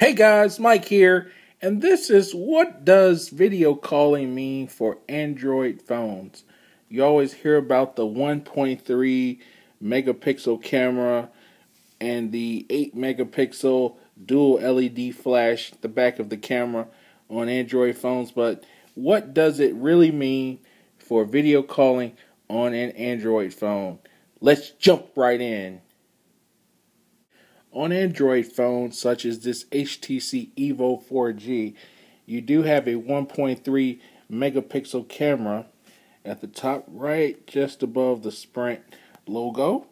Hey guys, Mike here, and this is what does video calling mean for Android phones? You always hear about the 1.3 megapixel camera and the 8 megapixel dual LED flash the back of the camera on Android phones, but what does it really mean for video calling on an Android phone? Let's jump right in. On Android phones such as this HTC Evo 4G, you do have a 1.3 megapixel camera at the top right just above the Sprint logo.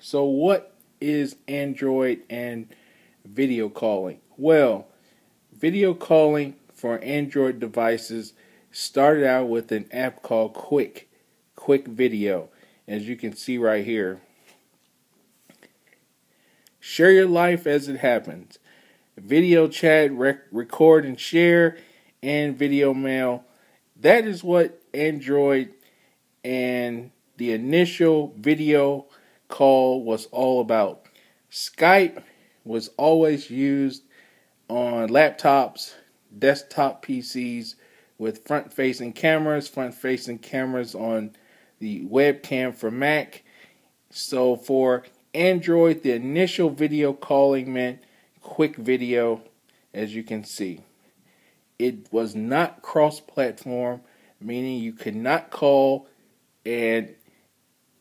So what is Android and video calling? Well, video calling for Android devices started out with an app called Qik, Qik Video, as you can see right here. Share your life as it happens. Video chat, rec- record and share, and video mail. That is what Android and the initial video call was all about. Skype was always used on laptops, desktop PCs with front facing cameras, front facing cameras on the webcam for Mac. So for Android, the initial video calling meant Qik video, as you can see. It was not cross platform, meaning you could not call an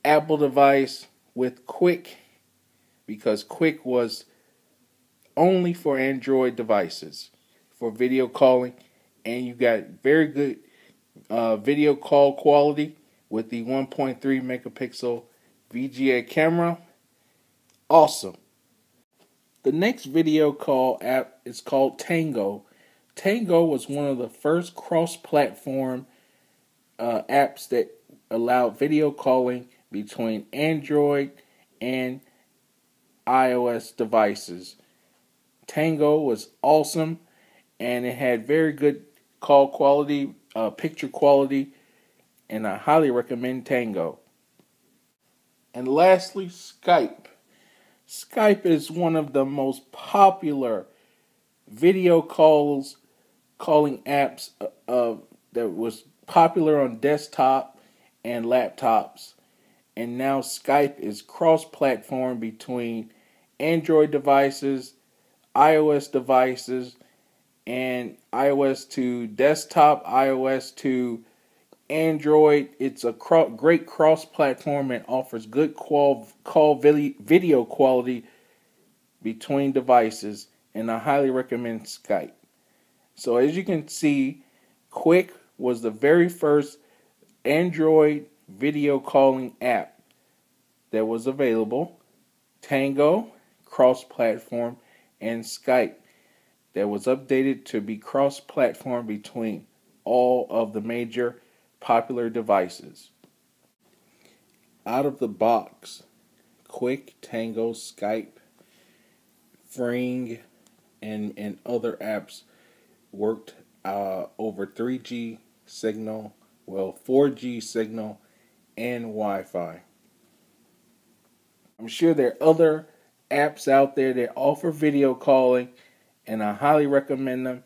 Apple device with Qik because Qik was only for Android devices for video calling, and you got very good uh, video call quality with the 1.3 megapixel VGA camera awesome. The next video call app is called Tango. Tango was one of the first cross platform uh, apps that allowed video calling between Android and iOS devices. Tango was awesome and it had very good call quality, uh, picture quality, and I highly recommend Tango. And lastly, Skype. Skype is one of the most popular video calls calling apps uh, uh, that was popular on desktop and laptops. And now Skype is cross platform between Android devices, iOS devices, and iOS to desktop, iOS to Android. It's a cro- great cross platform and offers good qual- call video quality between devices, and I highly recommend Skype. So, as you can see, Qik was the very first Android video calling app that was available. Tango, cross platform, and Skype that was updated to be cross platform between all of the major popular devices. Out of the box, Qik, Tango, Skype, Fring, and, and other apps worked uh, over 3G signal, well, 4G signal, and Wi Fi. I'm sure there are other apps out there that offer video calling, and I highly recommend them.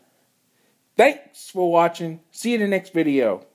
Thanks for watching. See you in the next video.